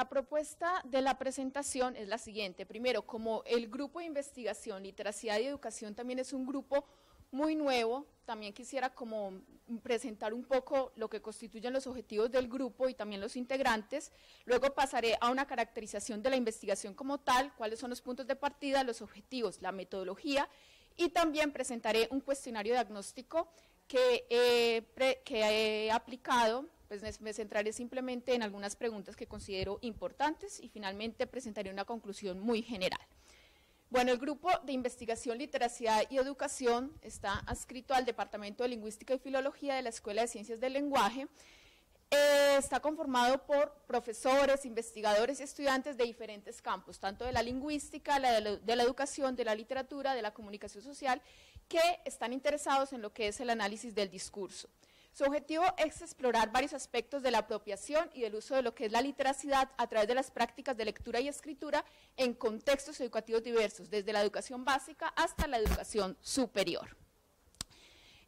la propuesta de la presentación es la siguiente. Primero, como el grupo de investigación, literacidad y educación también es un grupo muy nuevo, también quisiera como presentar un poco lo que constituyen los objetivos del grupo y también los integrantes. Luego pasaré a una caracterización de la investigación como tal, cuáles son los puntos de partida, los objetivos, la metodología y también presentaré un cuestionario diagnóstico que he, aplicado, pues me centraré simplemente en algunas preguntas que considero importantes y finalmente presentaré una conclusión muy general. Bueno, el grupo de investigación, literacidad y educación está adscrito al Departamento de Lingüística y Filología de la Escuela de Ciencias del Lenguaje. Eh, está conformado por profesores, investigadores y estudiantes de diferentes campos, tanto de la lingüística, de, la, de la educación, de la literatura, de la comunicación social, que están interesados en lo que es el análisis del discurso. Su objetivo es explorar varios aspectos de la apropiación y del uso de lo que es la literacidad a través de las prácticas de lectura y escritura en contextos educativos diversos, desde la educación básica hasta la educación superior.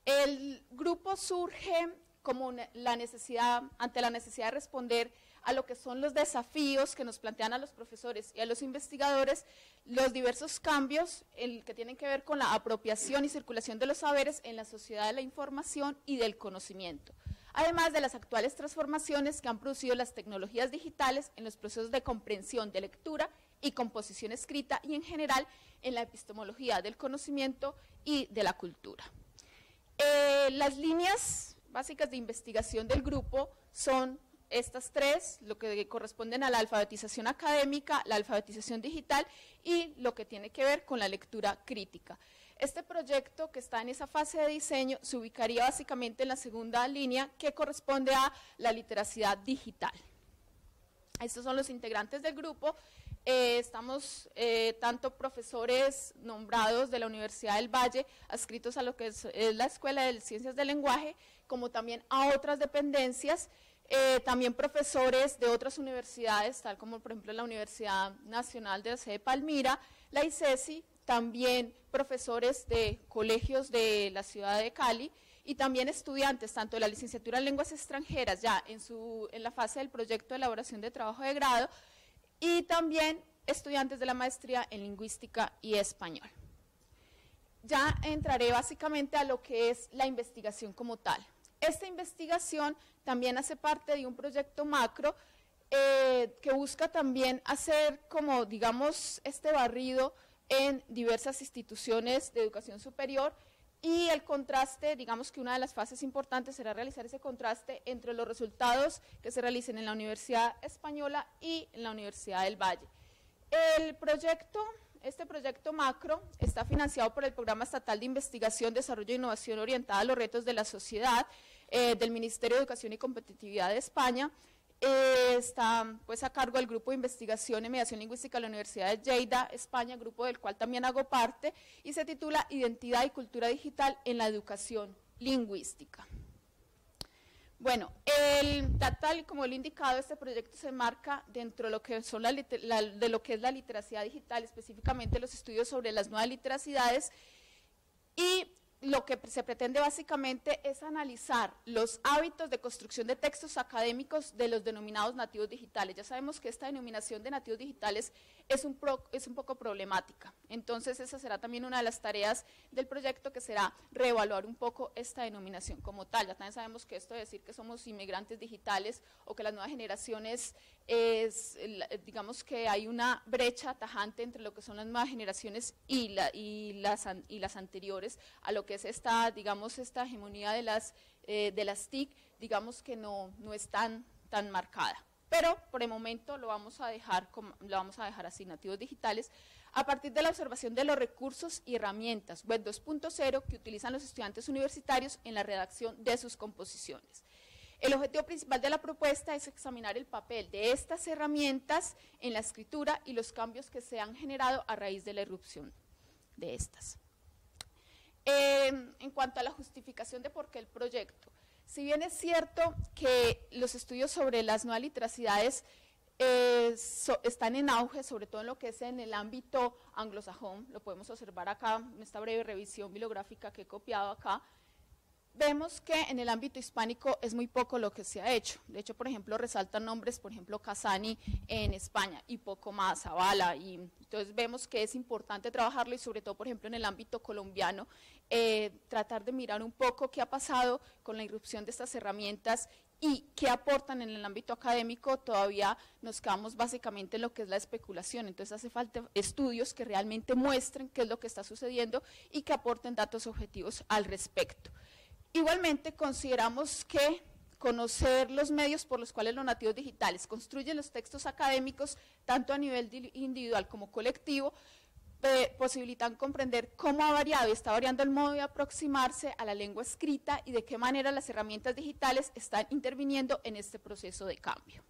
El grupo surge como la necesidad, ante la necesidad de responder a lo que son los desafíos que nos plantean a los profesores y a los investigadores, los diversos cambios que tienen que ver con la apropiación y circulación de los saberes en la sociedad de la información y del conocimiento, además de las actuales transformaciones que han producido las tecnologías digitales en los procesos de comprensión de lectura y composición escrita y en general en la epistemología del conocimiento y de la cultura. Eh, las líneas básicas de investigación del grupo son estas tres, lo que corresponden a la alfabetización académica, la alfabetización digital y lo que tiene que ver con la lectura crítica. Este proyecto que está en esa fase de diseño se ubicaría básicamente en la segunda línea que corresponde a la literacidad digital. Estos son los integrantes del grupo. Eh, estamos eh, tanto profesores nombrados de la Universidad del Valle, adscritos a lo que es la Escuela de Ciencias del Lenguaje, como también a otras dependencias eh, también profesores de otras universidades, tal como por ejemplo la Universidad Nacional de sede Palmira, la ICESI, también profesores de colegios de la ciudad de Cali y también estudiantes tanto de la licenciatura en lenguas extranjeras ya en, su, en la fase del proyecto de elaboración de trabajo de grado y también estudiantes de la maestría en lingüística y español. Ya entraré básicamente a lo que es la investigación como tal. Esta investigación también hace parte de un proyecto macro eh, que busca también hacer como, digamos, este barrido en diversas instituciones de educación superior y el contraste, digamos que una de las fases importantes será realizar ese contraste entre los resultados que se realicen en la Universidad Española y en la Universidad del Valle. El proyecto este proyecto macro está financiado por el Programa Estatal de Investigación, Desarrollo e Innovación orientada a los retos de la sociedad eh, del Ministerio de Educación y Competitividad de España. Eh, está pues a cargo del Grupo de Investigación y Mediación Lingüística de la Universidad de Lleida, España, grupo del cual también hago parte, y se titula Identidad y Cultura Digital en la Educación Lingüística. Bueno, el, tal como lo he indicado, este proyecto se marca dentro de lo que, son de lo que es la literacidad digital, específicamente los estudios sobre las nuevas literacidades, lo que se pretende básicamente es analizar los hábitos de construcción de textos académicos de los denominados nativos digitales. Ya sabemos que esta denominación de nativos digitales es un, es un poco problemática. Entonces esa será también una de las tareas del proyecto que será reevaluar un poco esta denominación como tal. Ya también sabemos que esto de decir que somos inmigrantes digitales o que las nuevas generaciones es, digamos que hay una brecha tajante entre lo que son las nuevas generaciones y, las, y las anteriores a lo que es esta, digamos, esta hegemonía de las, eh, de las TIC, digamos que no, no es tan, tan marcada. Pero por el momento lo vamos a dejar, lo así, nativos digitales, a partir de la observación de los recursos y herramientas Web 2.0 que utilizan los estudiantes universitarios en la redacción de sus composiciones. El objetivo principal de la propuesta es examinar el papel de estas herramientas en la escritura y los cambios que se han generado a raíz de la irrupción de estas. Em, en cuanto a la justificación de por qué el proyecto, si bien es cierto que los estudios sobre las nuevas literacidades eh, están en auge, sobre todo en lo que es en el ámbito anglosajón, lo podemos observar acá en esta breve revisión bibliográfica que he copiado acá, vemos que en el ámbito hispánico es muy poco lo que se ha hecho. De hecho, por ejemplo, resaltan nombres, por ejemplo, Casani en España y poco más, Zavala. Y entonces vemos que es importante trabajarlo y sobre todo, por ejemplo, en el ámbito colombiano, eh, tratar de mirar un poco qué ha pasado con la irrupción de estas herramientas y qué aportan en el ámbito académico, todavía nos quedamos básicamente en lo que es la especulación. Entonces hace falta estudios que realmente muestren qué es lo que está sucediendo y que aporten datos objetivos al respecto. Igualmente, consideramos que conocer los medios por los cuales los nativos digitales construyen los textos académicos, tanto a nivel individual como colectivo, posibilitan comprender cómo ha variado y está variando el modo de aproximarse a la lengua escrita y de qué manera las herramientas digitales están interviniendo en este proceso de cambio.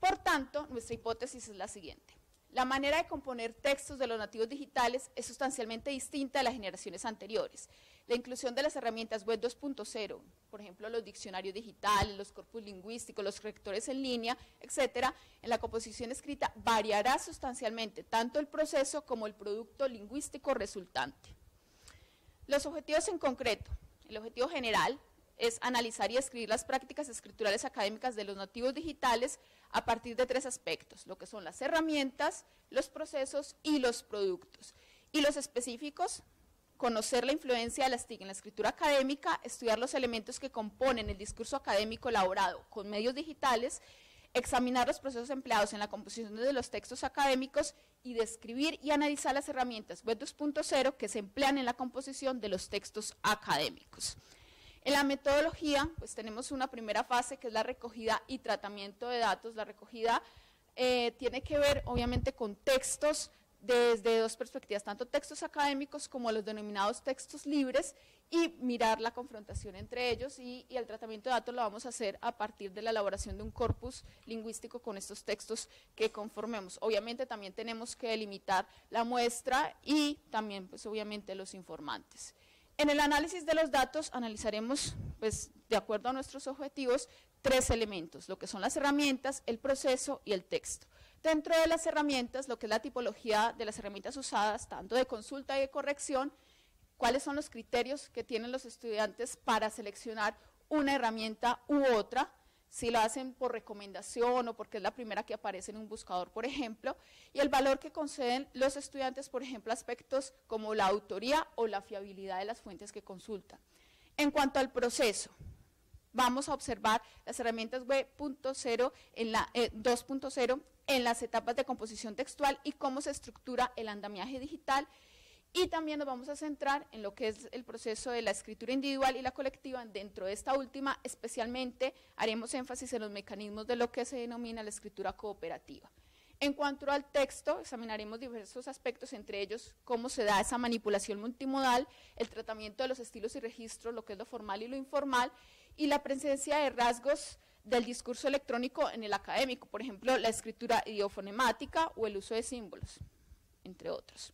Por tanto, nuestra hipótesis es la siguiente. La manera de componer textos de los nativos digitales es sustancialmente distinta a las generaciones anteriores. La inclusión de las herramientas web 2.0, por ejemplo, los diccionarios digitales, los corpus lingüísticos, los correctores en línea, etcétera, en la composición escrita variará sustancialmente tanto el proceso como el producto lingüístico resultante. Los objetivos en concreto. El objetivo general es analizar y escribir las prácticas escriturales académicas de los nativos digitales a partir de tres aspectos, lo que son las herramientas, los procesos y los productos. Y los específicos, conocer la influencia de las TIC en la escritura académica, estudiar los elementos que componen el discurso académico elaborado con medios digitales, examinar los procesos empleados en la composición de los textos académicos y describir y analizar las herramientas Web 2.0 que se emplean en la composición de los textos académicos. En la metodología, pues tenemos una primera fase que es la recogida y tratamiento de datos. La recogida eh, tiene que ver, obviamente, con textos desde dos perspectivas, tanto textos académicos como los denominados textos libres y mirar la confrontación entre ellos y, el tratamiento de datos lo vamos a hacer a partir de la elaboración de un corpus lingüístico con estos textos que conformemos. Obviamente también tenemos que delimitar la muestra y también pues obviamente los informantes. En el análisis de los datos analizaremos, pues, de acuerdo a nuestros objetivos, tres elementos, lo que son las herramientas, el proceso y el texto. Dentro de las herramientas, lo que es la tipología de las herramientas usadas, tanto de consulta y de corrección, cuáles son los criterios que tienen los estudiantes para seleccionar una herramienta u otra, si lo hacen por recomendación o porque es la primera que aparece en un buscador, por ejemplo, y el valor que conceden los estudiantes, por ejemplo, aspectos como la autoría o la fiabilidad de las fuentes que consultan. En cuanto al proceso, vamos a observar las herramientas web en la 2.0 eh, en las etapas de composición textual y cómo se estructura el andamiaje digital y también nos vamos a centrar en lo que es el proceso de la escritura individual y la colectiva. Dentro de esta última, especialmente, haremos énfasis en los mecanismos de lo que se denomina la escritura cooperativa. En cuanto al texto, examinaremos diversos aspectos, entre ellos cómo se da esa manipulación multimodal, el tratamiento de los estilos y registros, lo que es lo formal y lo informal, y la presencia de rasgos del discurso electrónico en el académico, por ejemplo, la escritura idiofonemática o el uso de símbolos, entre otros.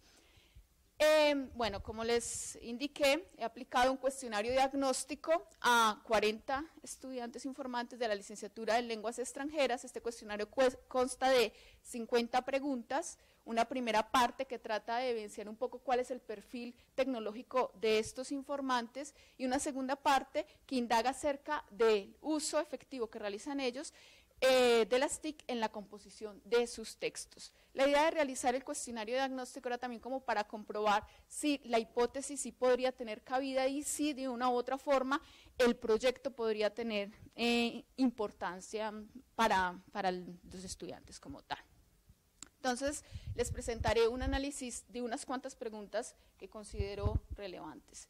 Em, bueno, como les indiqué, he aplicado un cuestionario diagnóstico a 40 estudiantes informantes de la licenciatura en lenguas extranjeras. Este cuestionario consta de 50 preguntas, una primera parte que trata de evidenciar un poco cuál es el perfil tecnológico de estos informantes y una segunda parte que indaga acerca del uso efectivo que realizan ellos eh, de las TIC en la composición de sus textos. La idea de realizar el cuestionario diagnóstico era también como para comprobar si la hipótesis sí podría tener cabida y si de una u otra forma el proyecto podría tener eh, importancia para, para los estudiantes como tal. Entonces, les presentaré un análisis de unas cuantas preguntas que considero relevantes.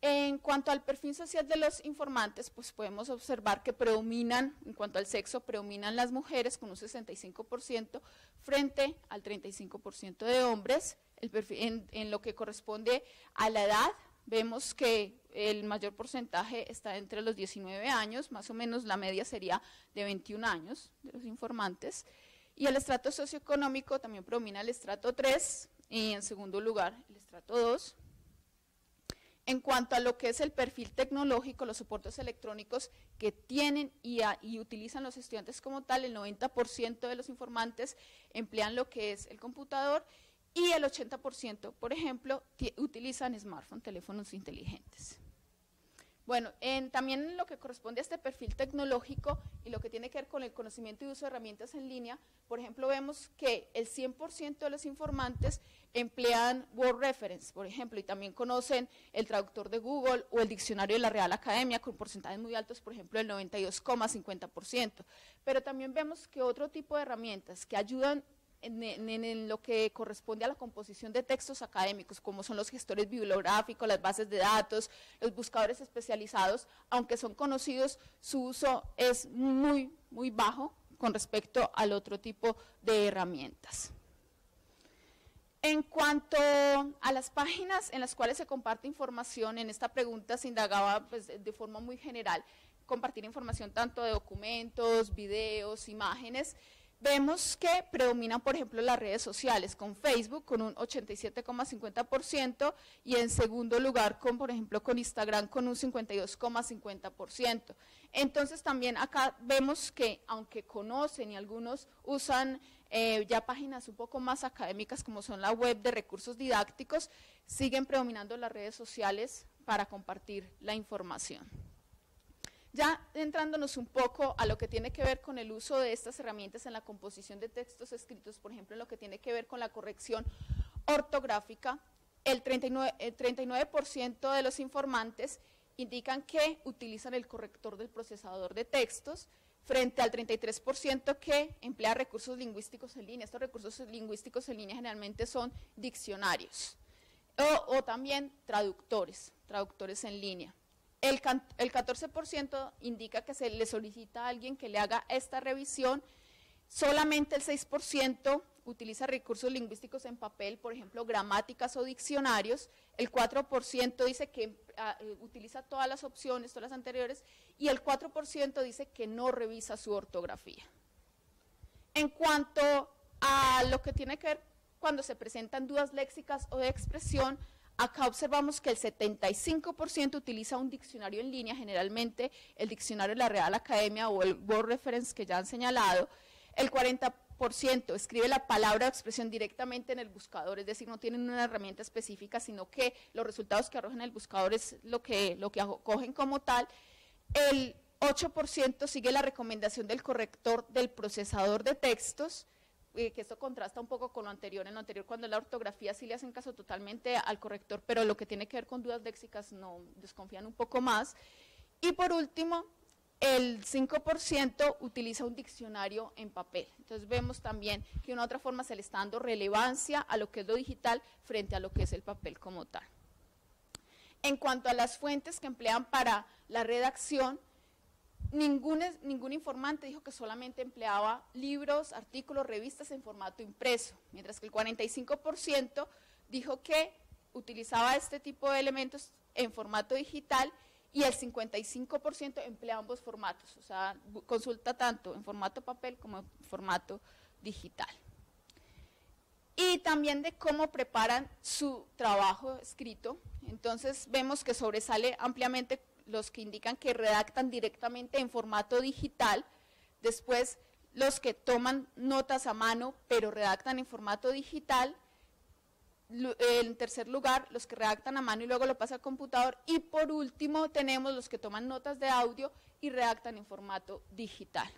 En cuanto al perfil social de los informantes, pues podemos observar que predominan, en cuanto al sexo, predominan las mujeres con un 65% frente al 35% de hombres. en, lo que corresponde a la edad, vemos que el mayor porcentaje está entre los 19 años, más o menos la media sería de 21 años de los informantes. Y el estrato socioeconómico también predomina el estrato 3 y en segundo lugar el estrato 2. En cuanto a lo que es el perfil tecnológico, los soportes electrónicos que tienen y, utilizan los estudiantes como tal, el 90% de los informantes emplean lo que es el computador y el 80%, por ejemplo, utilizan smartphones, teléfonos inteligentes. Bueno, en, también en lo que corresponde a este perfil tecnológico y lo que tiene que ver con el conocimiento y uso de herramientas en línea, por ejemplo, vemos que el 100% de los informantes emplean Word Reference, por ejemplo, y también conocen el traductor de Google o el diccionario de la Real Academia con porcentajes muy altos, por ejemplo, el 92,50%. Pero también vemos que otro tipo de herramientas que ayudan en, lo que corresponde a la composición de textos académicos, como son los gestores bibliográficos, las bases de datos, los buscadores especializados, aunque son conocidos, su uso es muy, muy bajo con respecto al otro tipo de herramientas. En cuanto a las páginas en las cuales se comparte información, en esta pregunta se indagaba pues, de forma muy general compartir información tanto de documentos, videos, imágenes, Vemos que predominan, por ejemplo, las redes sociales, con Facebook con un 87,50% y en segundo lugar, con, por ejemplo, con Instagram con un 52,50%. Entonces también acá vemos que, aunque conocen y algunos usan eh, ya páginas un poco más académicas como son la web de recursos didácticos, siguen predominando las redes sociales para compartir la información. Ya entrándonos un poco a lo que tiene que ver con el uso de estas herramientas en la composición de textos escritos, por ejemplo, en lo que tiene que ver con la corrección ortográfica, el 39%, el 39 de los informantes indican que utilizan el corrector del procesador de textos, frente al 33% que emplea recursos lingüísticos en línea. Estos recursos lingüísticos en línea generalmente son diccionarios o también traductores, traductores en línea. El, 14% indica que se le solicita a alguien que le haga esta revisión, solamente el 6% utiliza recursos lingüísticos en papel, por ejemplo, gramáticas o diccionarios, el 4% dice que ah, eh, utiliza todas las opciones, todas las anteriores, y el 4% dice que no revisa su ortografía. En cuanto a lo que tiene que ver cuando se presentan dudas léxicas o de expresión, Acá observamos que el 75% utiliza un diccionario en línea, generalmente el diccionario de la Real Academia o el Word Reference que ya han señalado. El 40% escribe la palabra o expresión directamente en el buscador, es decir, no tienen una herramienta específica, sino que los resultados que arrojan el buscador es lo que, lo que cogen como tal. El 8% sigue la recomendación del corrector del procesador de textos eh, que esto contrasta un poco con lo anterior. En lo anterior, cuando la ortografía sí le hacen caso totalmente al corrector, pero lo que tiene que ver con dudas léxicas no desconfían un poco más. Y por último, el 5% utiliza un diccionario en papel. Entonces vemos también que de una otra forma se le está dando relevancia a lo que es lo digital frente a lo que es el papel como tal. En cuanto a las fuentes que emplean para la redacción, Ningún, ningún informante dijo que solamente empleaba libros, artículos, revistas en formato impreso, mientras que el 45% dijo que utilizaba este tipo de elementos en formato digital y el 55% emplea ambos formatos, o sea, consulta tanto en formato papel como en formato digital. Y también de cómo preparan su trabajo escrito. Entonces vemos que sobresale ampliamente los que indican que redactan directamente en formato digital, después los que toman notas a mano pero redactan en formato digital, en tercer lugar los que redactan a mano y luego lo pasa al computador y por último tenemos los que toman notas de audio y redactan en formato digital.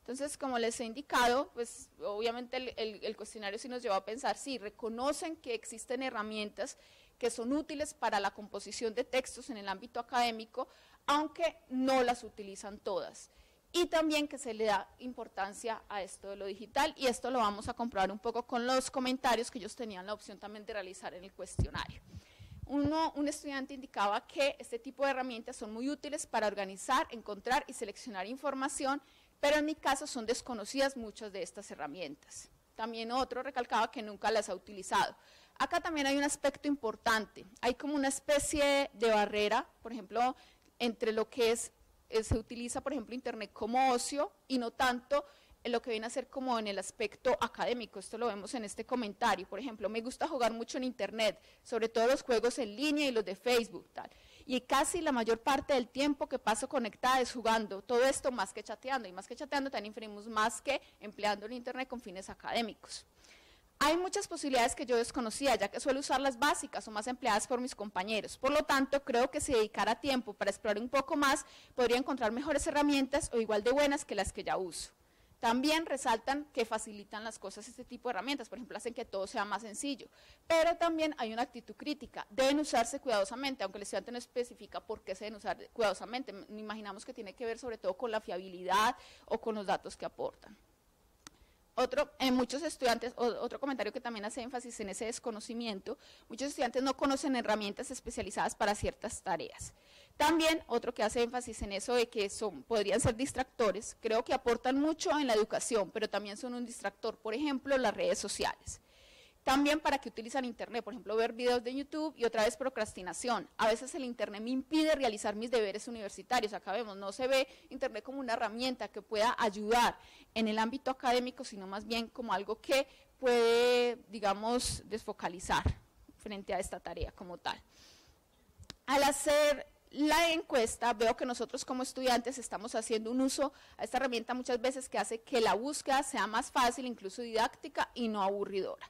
Entonces, como les he indicado, pues obviamente el, el cuestionario sí nos lleva a pensar, sí, reconocen que existen herramientas que son útiles para la composición de textos en el ámbito académico, aunque no las utilizan todas. Y también que se le da importancia a esto de lo digital, y esto lo vamos a comprobar un poco con los comentarios que ellos tenían la opción también de realizar en el cuestionario. Uno, un estudiante indicaba que este tipo de herramientas son muy útiles para organizar, encontrar y seleccionar información, pero en mi caso son desconocidas muchas de estas herramientas. También otro recalcaba que nunca las ha utilizado. Acá también hay un aspecto importante. Hay como una especie de barrera, por ejemplo, entre lo que es, eh, se utiliza, por ejemplo, Internet como ocio y no tanto en lo que viene a ser como en el aspecto académico. Esto lo vemos en este comentario. Por ejemplo, me gusta jugar mucho en Internet, sobre todo los juegos en línea y los de Facebook. Y casi la mayor parte del tiempo que paso conectada es jugando. Todo esto más que chateando. Y más que chateando también inferimos más que empleando el Internet con fines académicos. Hay muchas posibilidades que yo desconocía, ya que suelo usar las básicas o más empleadas por mis compañeros. Por lo tanto, creo que si dedicara tiempo para explorar un poco más, podría encontrar mejores herramientas o igual de buenas que las que ya uso. También resaltan que facilitan las cosas este tipo de herramientas, por ejemplo, hacen que todo sea más sencillo. Pero también hay una actitud crítica, deben usarse cuidadosamente, aunque el estudiante no especifica por qué se deben usar cuidadosamente. Imaginamos que tiene que ver sobre todo con la fiabilidad o con los datos que aportan. Otro, en muchos estudiantes, otro comentario que también hace énfasis en ese desconocimiento, muchos estudiantes no conocen herramientas especializadas para ciertas tareas. También otro que hace énfasis en eso de que son, podrían ser distractores, creo que aportan mucho en la educación, pero también son un distractor, por ejemplo, las redes sociales. También para que utilizan Internet, por ejemplo, ver videos de YouTube y otra vez procrastinación. A veces el Internet me impide realizar mis deberes universitarios. Acá vemos, no se ve Internet como una herramienta que pueda ayudar en el ámbito académico, sino más bien como algo que puede, digamos, desfocalizar frente a esta tarea como tal. Al hacer la encuesta, veo que nosotros como estudiantes estamos haciendo un uso a esta herramienta muchas veces que hace que la búsqueda sea más fácil, incluso didáctica y no aburridora.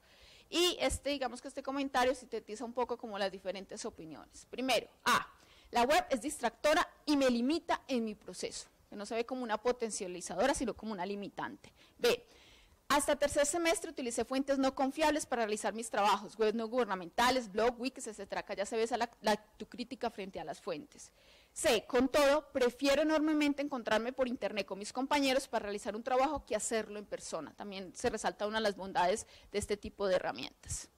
Y este, digamos que este comentario sintetiza un poco como las diferentes opiniones. Primero, A, la web es distractora y me limita en mi proceso, que no se ve como una potencializadora, sino como una limitante. B, hasta tercer semestre utilicé fuentes no confiables para realizar mis trabajos, webs no gubernamentales, blog, wikis, etc. Acá ya se ve la, la, tu crítica frente a las fuentes. C. Con todo, prefiero enormemente encontrarme por internet con mis compañeros para realizar un trabajo que hacerlo en persona. También se resalta una de las bondades de este tipo de herramientas.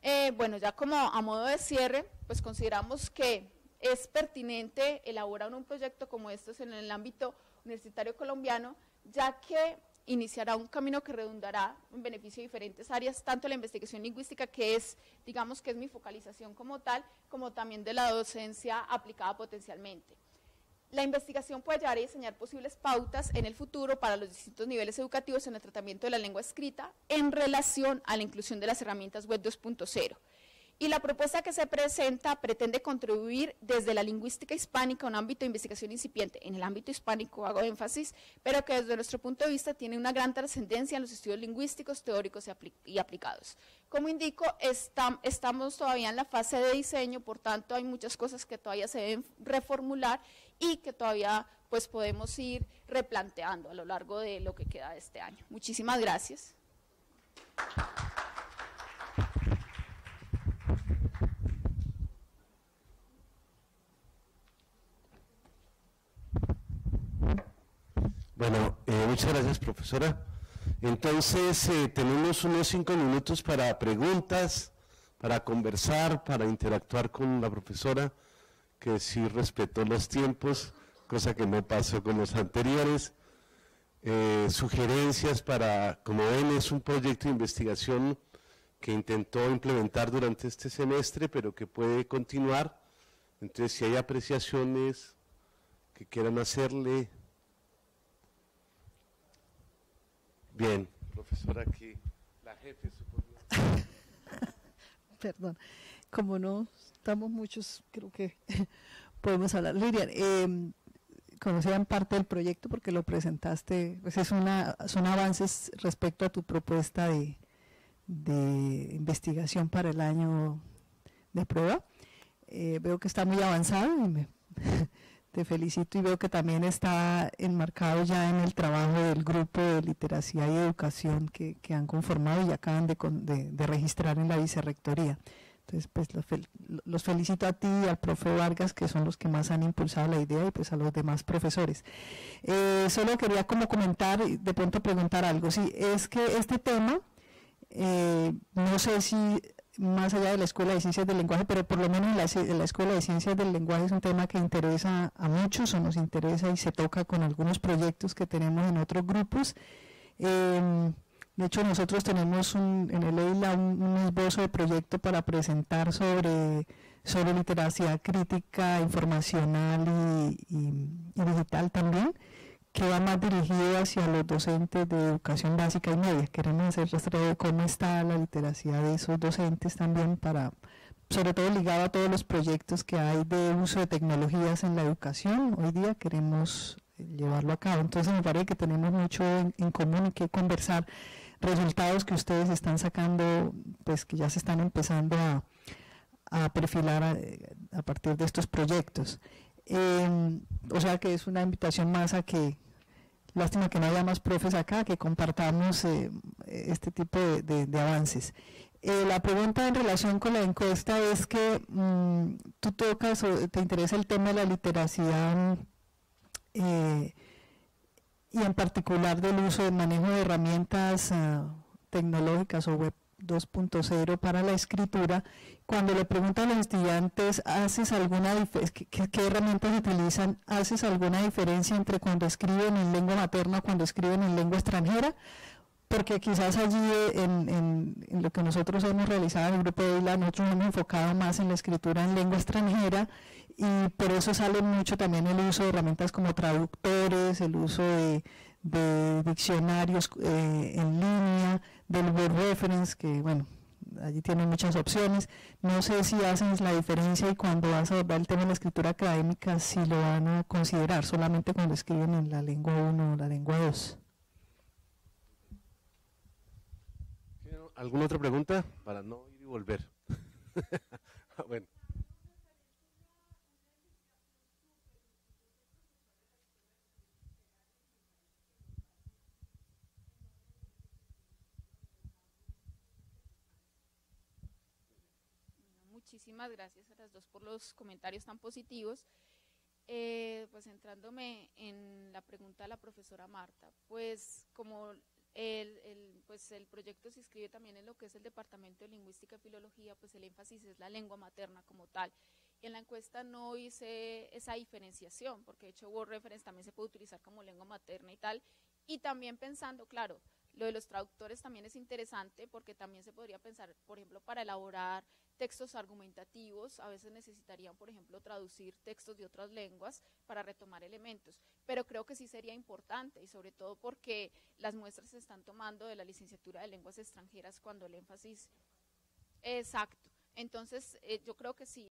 Eh, bueno, ya como a modo de cierre, pues consideramos que es pertinente elaborar un proyecto como estos en el ámbito universitario colombiano, ya que iniciará un camino que redundará en beneficio de diferentes áreas, tanto la investigación lingüística, que es, digamos que es mi focalización como tal, como también de la docencia aplicada potencialmente. La investigación puede llevar a diseñar posibles pautas en el futuro para los distintos niveles educativos en el tratamiento de la lengua escrita en relación a la inclusión de las herramientas web 2.0. Y la propuesta que se presenta pretende contribuir desde la lingüística hispánica a un ámbito de investigación incipiente. En el ámbito hispánico hago énfasis, pero que desde nuestro punto de vista tiene una gran trascendencia en los estudios lingüísticos, teóricos y, aplicados. Como indico, estamos todavía en la fase de diseño, por tanto hay muchas cosas que todavía se deben reformular y que todavía pues podemos ir replanteando a lo largo de lo que queda de este año. Muchísimas gracias. Bueno, eh, muchas gracias, profesora. Entonces, eh, tenemos unos cinco minutos para preguntas, para conversar, para interactuar con la profesora, que sí respetó los tiempos, cosa que no pasó con los anteriores. Eh, sugerencias para, como ven, es un proyecto de investigación que intentó implementar durante este semestre, pero que puede continuar. Entonces, si hay apreciaciones que quieran hacerle, Bien, profesora, aquí la jefe, supongo. Perdón, como no estamos muchos, creo que podemos hablar. Lilian, eh, conocían parte del proyecto porque lo presentaste, pues es una, son avances respecto a tu propuesta de, de investigación para el año de prueba. Eh, veo que está muy avanzado y me, te felicito y veo que también está enmarcado ya en el trabajo del grupo de literacia y educación que, han conformado y acaban de, registrar en la vicerrectoría. Entonces, pues los, felicito a ti y al profe Vargas, que son los que más han impulsado la idea, y pues a los demás profesores. Eh, solo quería como comentar de pronto preguntar algo. Sí, es que este tema, eh, no sé si más allá de la Escuela de Ciencias del Lenguaje, pero por lo menos en la, Escuela de Ciencias del Lenguaje es un tema que interesa a muchos o nos interesa y se toca con algunos proyectos que tenemos en otros grupos. Em, de hecho, nosotros tenemos en el EILA un, esbozo de proyecto para presentar sobre, sobre literacia crítica, informacional y digital también que va más dirigido hacia los docentes de educación básica y media. Queremos hacer rastreo de cómo está la literacia de esos docentes también para, sobre todo ligado a todos los proyectos que hay de uso de tecnologías en la educación. Hoy día queremos llevarlo a cabo. Entonces me parece que tenemos mucho en, común y que conversar resultados que ustedes están sacando, pues que ya se están empezando a, perfilar a, partir de estos proyectos. Em, o sea que es una invitación más a que, lástima que no haya más profes acá, que compartamos eh, este tipo de, avances. Eh, la pregunta en relación con la encuesta es que mm, tú tocas o te interesa el tema de la literacidad eh, y en particular del uso de manejo de herramientas tecnológicas o web 2.0 para la escritura, cuando le preguntan a los estudiantes, ¿haces alguna ¿qué, herramientas utilizan? ¿Haces alguna diferencia entre cuando escriben en lengua materna o cuando escriben en lengua extranjera? Porque quizás allí en, en, lo que nosotros hemos realizado en el grupo de ILA, nosotros hemos enfocado más en la escritura en lengua extranjera y por eso sale mucho también el uso de herramientas como traductores, el uso de, de diccionarios eh, en línea, del Word Reference, que bueno, allí tienen muchas opciones. No sé si hacen la diferencia y cuando vas a abordar el tema de la escritura académica, si lo van a considerar solamente cuando escriben en la lengua 1 o la lengua 2. ¿Alguna otra pregunta? Para no ir y volver. bueno. Muchísimas gracias a las dos por los comentarios tan positivos. Eh, pues entrándome en la pregunta de la profesora Marta, pues como el, pues el proyecto se inscribe también en lo que es el Departamento de Lingüística y Filología, pues el énfasis es la lengua materna como tal. En la encuesta no hice esa diferenciación, porque de hecho Word Reference también se puede utilizar como lengua materna y tal. Y también pensando, claro, lo de los traductores también es interesante porque también se podría pensar, por ejemplo, para elaborar textos argumentativos, a veces necesitarían, por ejemplo, traducir textos de otras lenguas para retomar elementos, pero creo que sí sería importante y sobre todo porque las muestras se están tomando de la licenciatura de lenguas extranjeras cuando el énfasis... Exacto. Entonces, eh, yo creo que sí,